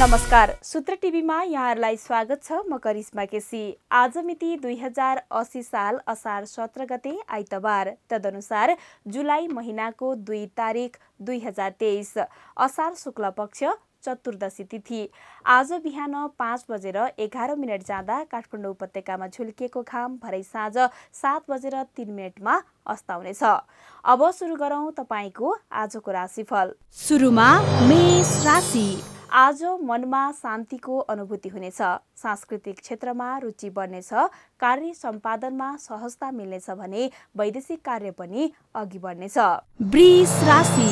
नमस्कार। सूत्र टिभीमा यहाँहरूलाई स्वागत छ। म करिश्मा केसी। आज मिति दुई हजार असी साल असार सत्र गते आइतबार। तदनुसार जुलाई महिनाको दुई तारिक दुई हजार तेइस। असार शुक्ल पक्ष चतुर्दशी तिथि। आज बिहान पाँच बजेर एघार मिनट जाँदा काठमाडौँ उपत्यकामा झुल्किएको घाम भरै साँझ सात बजेर तिन मिनटमा अस्ताउनेछ। अब सुरु गरौँ तपाईँको आजको राशिफल। सुरुमा मेष राशि। आज मनमा शान्तिको अनुभूति हुनेछ। सांस्कृतिक क्षेत्रमा रुचि बढ्नेछ कार्य सम्पादनमा सहजता मिल्नेछ भने वैदेशिक कार्य पनि अघि बढ्नेछ। वृष राशि।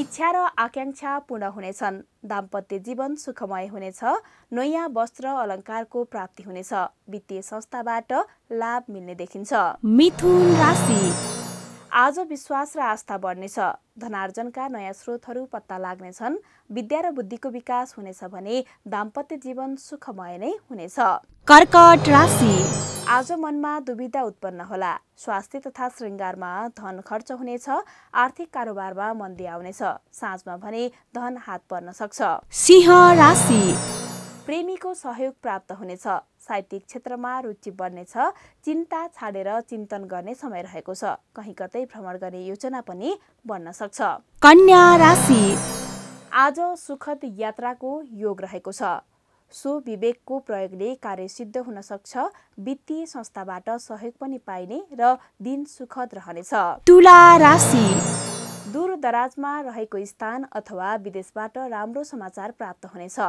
इच्छा र आकाङ्क्षा पूर्ण हुनेछन्। दाम्पत्य जीवन सुखमय हुनेछ नयाँ वस्त्र अलङ्कारको प्राप्ति हुनेछ वित्तीय संस्थाबाट लाभ मिल्ने देखिन्छ। मिथुन राशि। आज विश्वास र आस्था बढ्नेछ। धनार्जनका नयाँ स्रोतहरू पत्ता लाग्नेछन्। विद्या र बुद्धिको विकास हुनेछ भने दाम्पत्य जीवन सुखमय नै हुनेछ। कर्कट राशि। आज मनमा दुविधा उत्पन्न होला। स्वास्थ्य तथा श्रृङ्गारमा धन खर्च हुनेछ। आर्थिक कारोबारमा मन्दी आउनेछ। साँझमा भने धन हात पर्न सक्छ। सिंह राशि। प्रेमीको सहयोग प्राप्त हुनेछ। साहित्यिक क्षेत्रमा रुचि बढ्नेछ चिन्ता छाडेर चिन्तन गर्ने समय रहेको छ। कहीँ कतै भ्रमण गर्ने योजना पनि बन्न सक्छ। कन्या राशि। आज सुखद यात्राको योग रहेको छ। सो विवेकको प्रयोगले कार्य सिद्ध हुन सक्छ वित्तीय संस्थाबाट सहयोग पनि पाइने र दिन सुखद रहनेछ। तुला राशि। दूर दराजमा रहेको स्थान अथवा विदेशबाट राम्रो समाचार प्राप्त हुनेछ।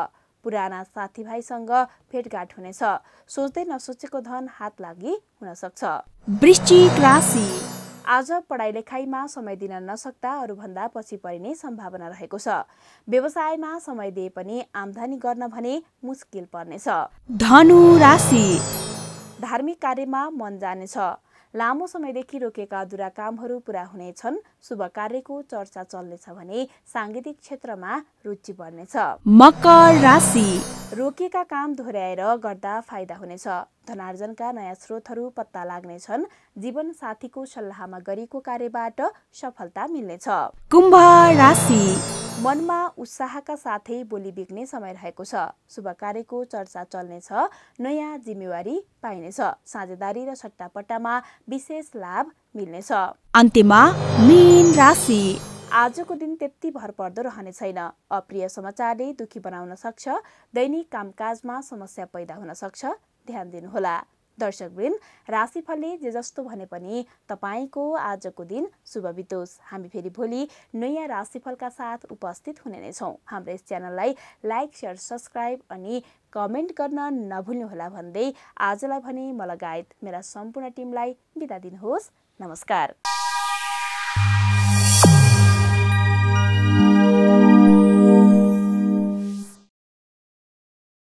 पुराना साथीभाइसँग भेटघाट हुनेछ। सोच्दै नसोचेको धन हात लागि हुन सक्छ वृश्चिक राशि। आज पढाइ लेखाइमा समय दिन नसक्दा अरूभन्दा पछि परिने सम्भावना रहेको छ। व्यवसायमा समय दिए पनि आमदानी गर्न भने मुस्किल पर्नेछ। धनु राशि। धार्मिक कार्यमा मन जानेछ। लामो समयदेखि रोकेका अधुरा कामहरू पूरा हुनेछन् शुभ कार्यको चर्चा चल्नेछ भने साङ्गीतिक क्षेत्रमा रुचि बढ्नेछ। मकर राशि। रोकिएका काम दोहोऱ्याएर गर्दा फाइदा हुनेछ। धनार्जनका नयाँ स्रोतहरू पत्ता लाग्नेछन्। जीवन साथीको सल्लाहमा गरिएको कार्यबाट सफलता मिल्नेछ। कुम्भ राशि। मनमा उत्साहका साथै बोली बिग्ने समय रहेको छ। शुभ कार्यको चर्चा चल्नेछ नयाँ जिम्मेवारी पाइनेछ साझेदारी र सट्टापट्टामा विशेष लाभ मिल्नेछ। अन्त्यमा मीन राशि। आजको दिन त्यति भर पर्दो रहने छैन। अप्रिय समाचारले दुखी बनाउन सक्छ दैनिक कामकाजमा समस्या पैदा हुन सक्छ। ध्यान दिनुहोला। दर्शकवृन्द राशिफलले जे जस्तो भने पनि तपाईँको आजको दिन शुभ बितोस्। हामी फेरि भोलि नयाँ राशिफलका साथ उपस्थित हुने नै छौँ। हाम्रो यस च्यानललाई लाइक सेयर सब्सक्राइब अनि कमेन्ट गर्न नभुल्नुहोला भन्दै आजलाई भने म लगायत मेरा सम्पूर्ण टिमलाई बिदा दिनुहोस्। नमस्कार।